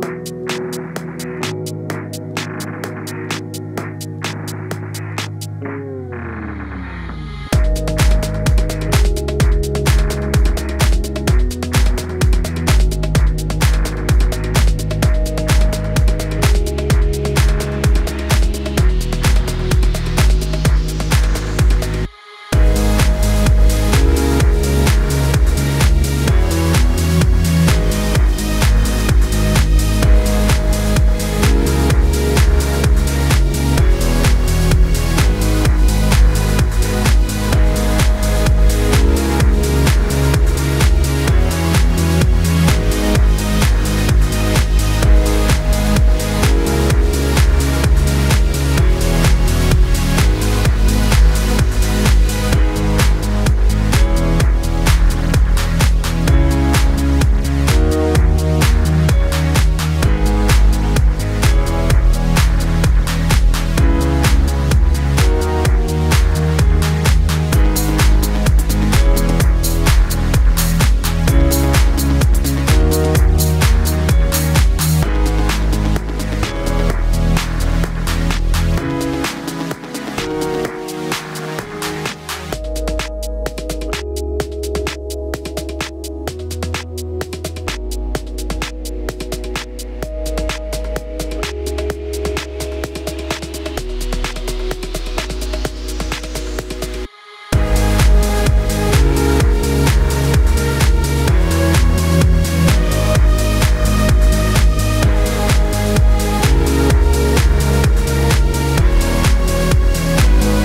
Bye.